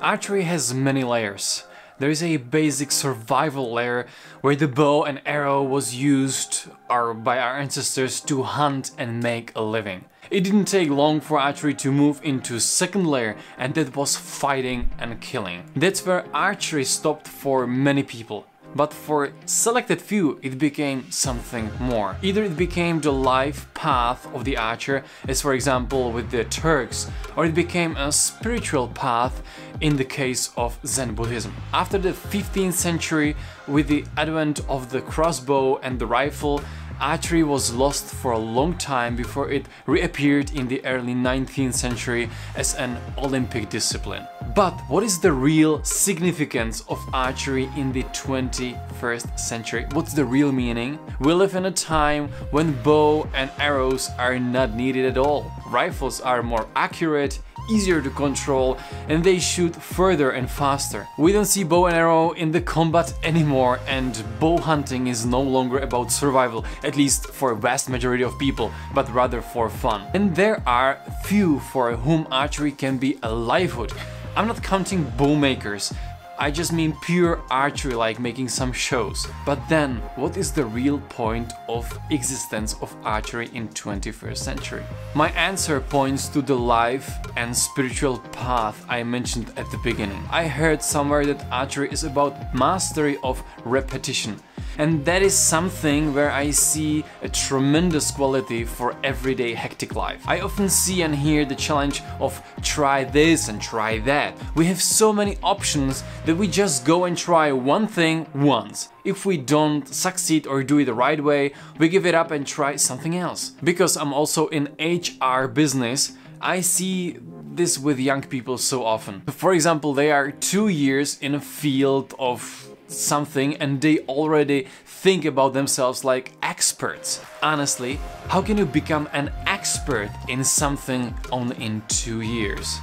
Archery has many layers. There is a basic survival layer where the bow and arrow was used by our ancestors to hunt and make a living. It didn't take long for archery to move into second layer and that was fighting and killing. That's where archery stopped for many people. But for selected few, it became something more. Either it became the life path of the archer, as for example with the Turks, or it became a spiritual path in the case of Zen Buddhism. After the 15th century, with the advent of the crossbow and the rifle, archery was lost for a long time before it reappeared in the early 19th century as an Olympic discipline. But what is the real significance of archery in the 21st century? What's the real meaning? We live in a time when bow and arrows are not needed at all. Rifles are more accurate, easier to control and they shoot further and faster. We don't see bow and arrow in the combat anymore and bow hunting is no longer about survival, at least for a vast majority of people, but rather for fun. And there are few for whom archery can be a livelihood. I'm not counting bow makers, I just mean pure archery like making some shows. But then, what is the real point of existence of archery in 21st century? My answer points to the life and spiritual path I mentioned at the beginning. I heard somewhere that archery is about mastery of repetition. And that is something where I see a tremendous quality for everyday hectic life. I often see and hear the challenge of try this and try that. We have so many options that we just go and try one thing once. If we don't succeed or do it the right way, we give it up and try something else. Because I'm also in HR business, I see this with young people so often. For example, they are two years in a field of something and they already think about themselves like experts. Honestly, how can you become an expert in something only in two years?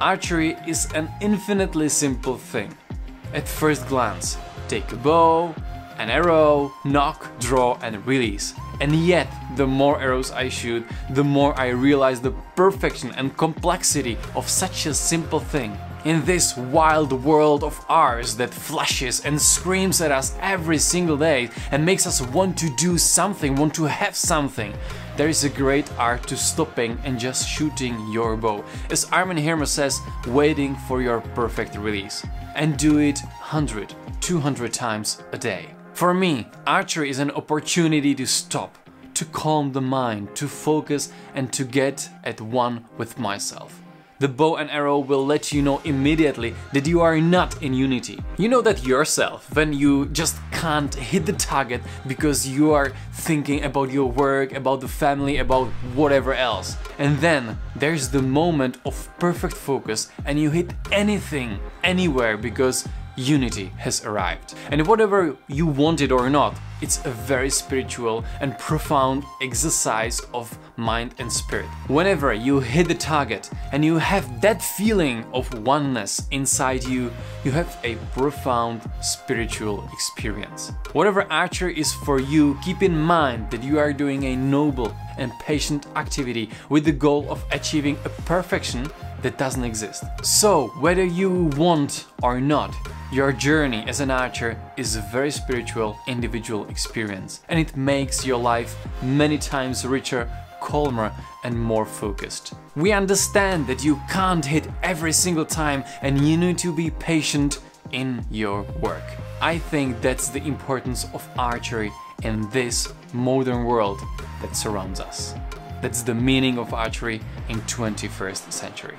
Archery is an infinitely simple thing. At first glance, take a bow, an arrow, nock, draw and release. And yet, the more arrows I shoot, the more I realize the perfection and complexity of such a simple thing. In this wild world of ours that flashes and screams at us every single day and makes us want to do something, want to have something, there is a great art to stopping and just shooting your bow. As Armin Hermes says, waiting for your perfect release. And do it 100, 200 times a day. For me, archery is an opportunity to stop, to calm the mind, to focus and to get at one with myself. The bow and arrow will let you know immediately that you are not in unity. You know that yourself when you just can't hit the target because you are thinking about your work, about the family, about whatever else. And then there's the moment of perfect focus and you hit anything, anywhere because unity has arrived. And whatever you want it or not, it's a very spiritual and profound exercise of mind and spirit. Whenever you hit the target and you have that feeling of oneness inside you, you have a profound spiritual experience. Whatever archer is for you, keep in mind that you are doing a noble and patient activity with the goal of achieving a perfection that doesn't exist. So, whether you want or not, your journey as an archer is a very spiritual individual experience and it makes your life many times richer, calmer and more focused. We understand that you can't hit every single time and you need to be patient in your work. I think that's the importance of archery in this modern world that surrounds us. That's the meaning of archery in 21st century.